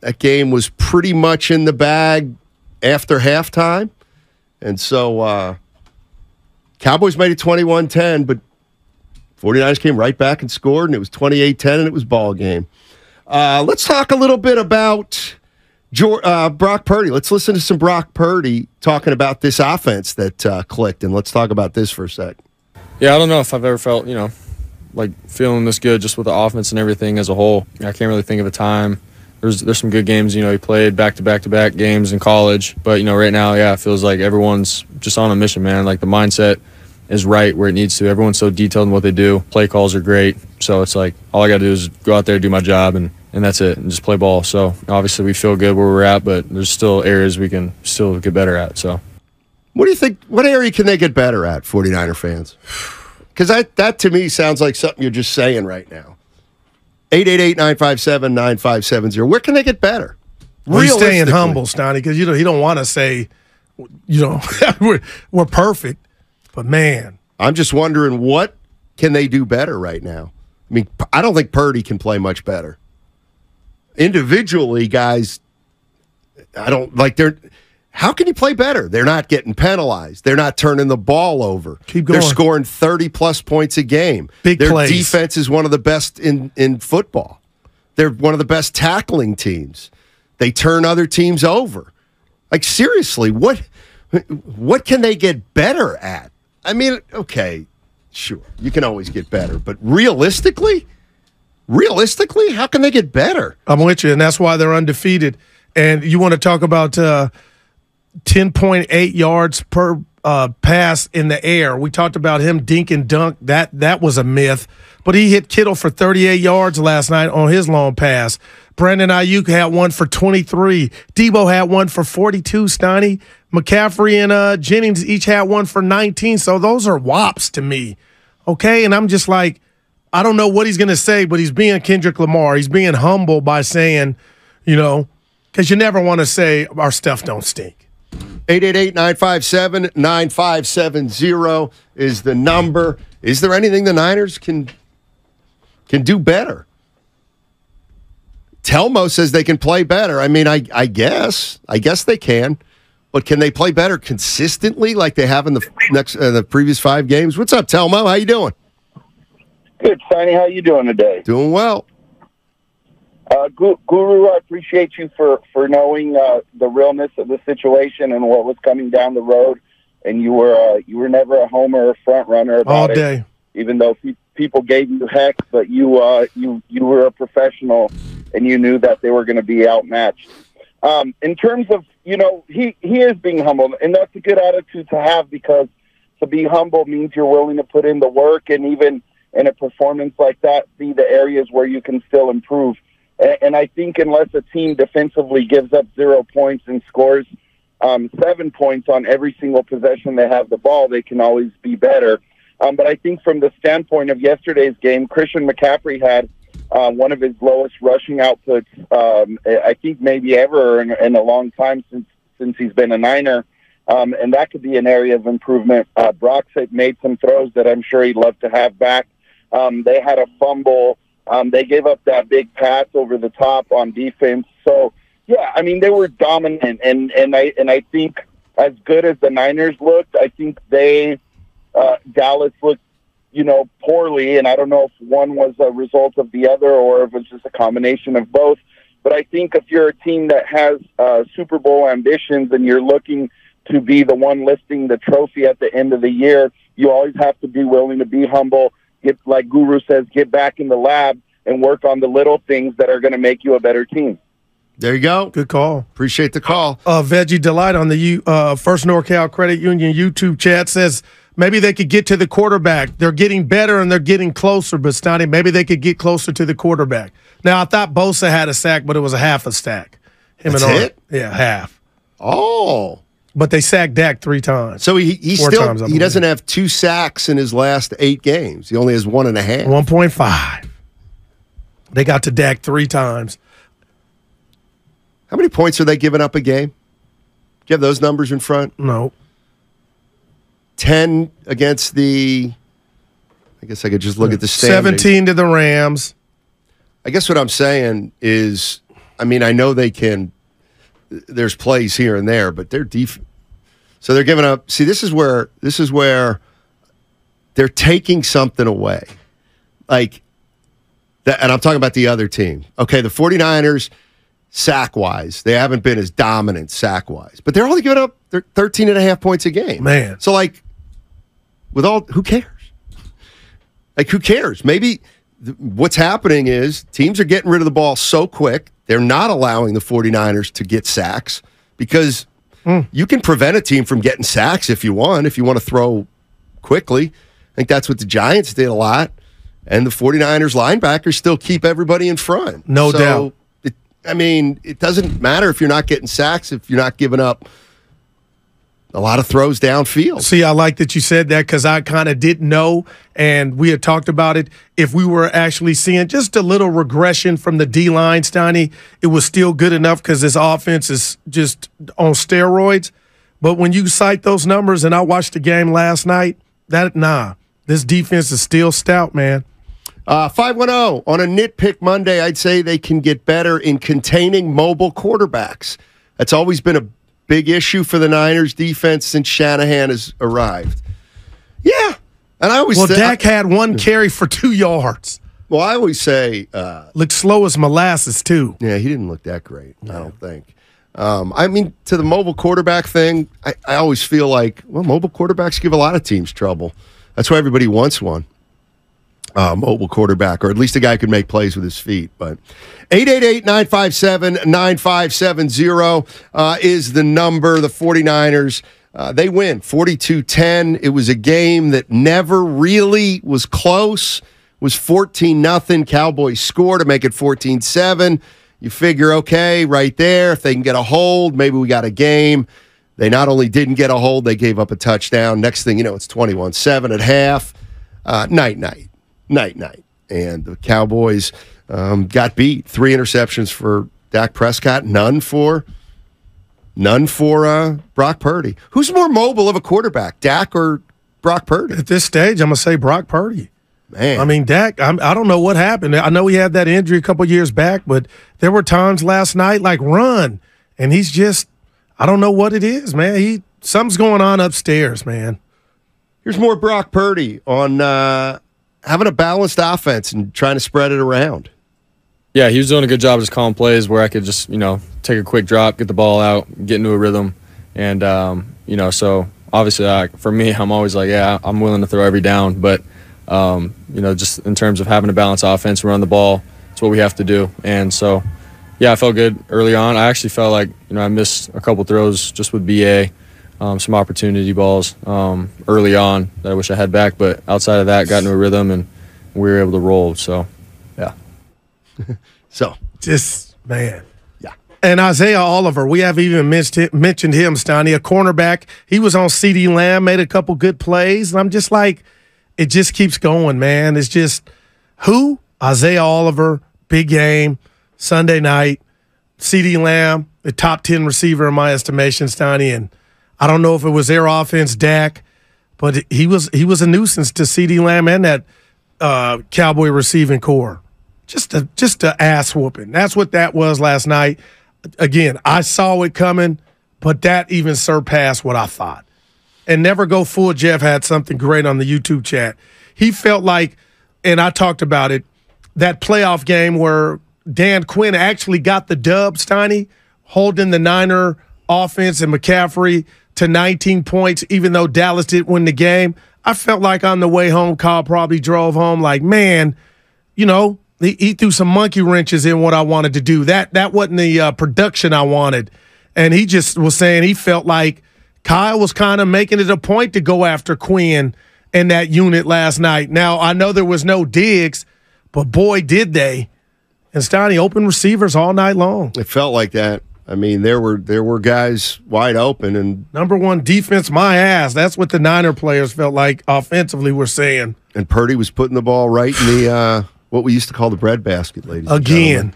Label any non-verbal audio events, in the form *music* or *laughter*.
That game was pretty much in the bag after halftime. And so uh, Cowboys made it 21 10, but 49ers came right back and scored, and it was 28 10, and it was ball game. Uh, let's talk a little bit about uh, Brock Purdy. Let's listen to some Brock Purdy talking about this offense that uh, clicked, and let's talk about this for a sec. Yeah, I don't know if I've ever felt, you know, like feeling this good just with the offense and everything as a whole. I can't really think of a time. There's there's some good games, you know, he played back to back to back games in college, but you know, right now, yeah, it feels like everyone's just on a mission, man. Like the mindset is right where it needs to. Everyone's so detailed in what they do. Play calls are great, so it's like all I got to do is go out there, do my job, and and that's it, and just play ball. So obviously, we feel good where we're at, but there's still areas we can still get better at. So, what do you think? What area can they get better at, 49er fans? Because that, that to me sounds like something you're just saying right now. 888 957 9570. Where can they get better? He's staying humble, Stoney, because you know he don't want to say, you know, *laughs* we're, we're perfect. But man, I'm just wondering what can they do better right now. I mean, I don't think Purdy can play much better. Individually, guys, I don't like they're how can you play better? They're not getting penalized. They're not turning the ball over. Keep going. They're scoring 30 plus points a game. Big Their plays. defense is one of the best in, in football. They're one of the best tackling teams. They turn other teams over. Like seriously, what what can they get better at? I mean, okay, sure. You can always get better, but realistically, realistically, how can they get better? I'm with you, and that's why they're undefeated. And you want to talk about uh, 10.8 yards per uh, pass in the air. We talked about him dink and dunk. That that was a myth. But he hit Kittle for 38 yards last night on his long pass. Brandon Aiyuk had one for 23. Deebo had one for 42. Steiny, McCaffrey and uh, Jennings each had one for 19. So those are wops to me. Okay, and I'm just like, I don't know what he's going to say, but he's being Kendrick Lamar. He's being humble by saying, you know, because you never want to say our stuff don't stink. 888-957-9570 is the number. Is there anything the Niners can can do better? Telmo says they can play better. I mean, I, I guess. I guess they can. But can they play better consistently like they have in the next uh, the previous five games? What's up, Telmo? How you doing? Good, Sonny. How you doing today? Doing well. Uh, Guru, I appreciate you for for knowing uh, the realness of the situation and what was coming down the road. And you were uh, you were never a homer or front runner about all day. It, even though pe- people gave you heck, but you uh, you you were a professional and you knew that they were going to be outmatched. Um, in terms of you know he he is being humble, and that's a good attitude to have because to be humble means you're willing to put in the work and even in a performance like that, see the areas where you can still improve. And I think unless a team defensively gives up zero points and scores um, seven points on every single possession they have the ball, they can always be better. Um, but I think from the standpoint of yesterday's game, Christian McCaffrey had uh, one of his lowest rushing outputs, um, I think maybe ever in, in, a long time since since he's been a Niner. Um, and that could be an area of improvement. Uh, Brock made some throws that I'm sure he'd love to have back. Um, they had a fumble um, they gave up that big pass over the top on defense. So yeah, I mean they were dominant, and and I and I think as good as the Niners looked, I think they uh, Dallas looked you know poorly, and I don't know if one was a result of the other or if it was just a combination of both. But I think if you're a team that has uh, Super Bowl ambitions and you're looking to be the one lifting the trophy at the end of the year, you always have to be willing to be humble get like Guru says, get back in the lab and work on the little things that are going to make you a better team. There you go. Good call. Appreciate the call. Uh, Veggie Delight on the uh, First NorCal Credit Union YouTube chat says maybe they could get to the quarterback. They're getting better and they're getting closer, but Stoney, maybe they could get closer to the quarterback. Now, I thought Bosa had a sack, but it was a half a stack. Him That's and it? Yeah, half. Oh. But they sacked Dak three times. So he he still times, he doesn't have two sacks in his last eight games. He only has one and a half. One point five. They got to Dak three times. How many points are they giving up a game? Do you have those numbers in front? No. Ten against the. I guess I could just look at the. Seventeen to the Rams. I guess what I'm saying is I mean, I know they can. There's plays here and there, but they're def. So they're giving up. See, this is where this is where they're taking something away. Like that, and I'm talking about the other team. Okay, the 49ers sack wise, they haven't been as dominant sack wise, but they're only giving up 13 and a half points a game. Man. So like with all who cares? Like who cares? Maybe what's happening is teams are getting rid of the ball so quick, they're not allowing the 49ers to get sacks because hmm. you can prevent a team from getting sacks if you want, if you want to throw quickly. I think that's what the Giants did a lot. And the 49ers linebackers still keep everybody in front. No doubt. It, I mean, it doesn't matter if you're not getting sacks, if you're not giving up a lot of throws downfield. See, I like that you said that because I kind of didn't know, and we had talked about it. If we were actually seeing just a little regression from the D line, Steiny, it was still good enough because this offense is just on steroids. But when you cite those numbers, and I watched the game last night, that nah, this defense is still stout, man. Uh, 510 on a nitpick Monday, I'd say they can get better in containing mobile quarterbacks. That's always been a big issue for the Niners defense since Shanahan has arrived. Yeah. And I always Well, say, Dak had one carry for two yards. well, I always say, uh, Looked slow as molasses, too. yeah, he didn't look that great, I don't think. Um, I mean, to the mobile quarterback thing, I, I always feel like, well, mobile quarterbacks give a lot of teams trouble. That's why everybody wants one. Uh, mobile quarterback, or at least a guy who can make plays with his feet. But 888 957 9570 uh, is the number. The 49ers, uh, they win 42 10. It was a game that never really was close, was 14 nothing. Cowboys score to make it 14 7. You figure, okay, right there, if they can get a hold, maybe we got a game. They not only didn't get a hold, they gave up a touchdown. Next thing you know, it's 21 7 at half. Uh, night, night, night, night. And the Cowboys um, got beat. Three interceptions for Dak Prescott, none for. None for uh, Brock Purdy. Who's more mobile of a quarterback, Dak or Brock Purdy? At this stage, I'm to say Brock Purdy. Man, I mean, Dak, I'm, I don't know what happened. I know he had that injury a couple years back, but there were times last night like run, and he's just, I don't know what it is, man. He something's going on upstairs, man. here's more Brock Purdy on uh, having a balanced offense and trying to spread it around. Yeah, he was doing a good job just calling plays where I could just, you know, take a quick drop, get the ball out, get into a rhythm. And, um, you know, so obviously I, for me, *laughs* I'm always like, yeah, I'm willing to throw every down. But, um, you know, just in terms of having a balanced offense, run the ball, it's what we have to do. And so, yeah, I felt good early on. I actually felt like, you know, I missed a couple throws just with BA, um, some opportunity balls um, early on that I wish I had back. But outside of that, got into a rhythm and we were able to roll. So, yeah. *laughs* So, Just, man. yeah. And Isaiah Oliver, we have even mentioned mentioned him, Stoney, a cornerback. He was on CeeDee Lamb, made a couple good plays. And I'm just like, it just keeps going, man. It's just who? Isaiah Oliver, big game, Sunday night. CeeDee Lamb, the top 10 receiver in my estimation, Stoney. And I don't know if it was their offense, Dak, but he was he was a nuisance to CeeDee Lamb and that uh, Cowboy receiving corps just a just a ass whooping. That's what that was last night. Again, I saw it coming, but that even surpassed what I thought. And never go full. Jeff had something great on the YouTube chat. He felt like, and I talked about it, that playoff game where Dan Quinn actually got the dub, Steiny, holding the Niner offense and McCaffrey to 19 points, even though Dallas didn't win the game. I felt like on the way home, Kyle probably drove home like, man, you know, he, he threw some monkey wrenches in what I wanted to do. That that wasn't the uh, production I wanted, and he just was saying he felt like Kyle was kind of making it a point to go after Quinn and that unit last night. Now I know there was no digs, but boy did they! And Steiny open receivers all night long. It felt like that. I mean, there were there were guys wide open, and Number one defense, my ass. That's what the Niner players felt like offensively. Were saying and Purdy was putting the ball right in the uh, what we used to call the breadbasket, ladies. and again.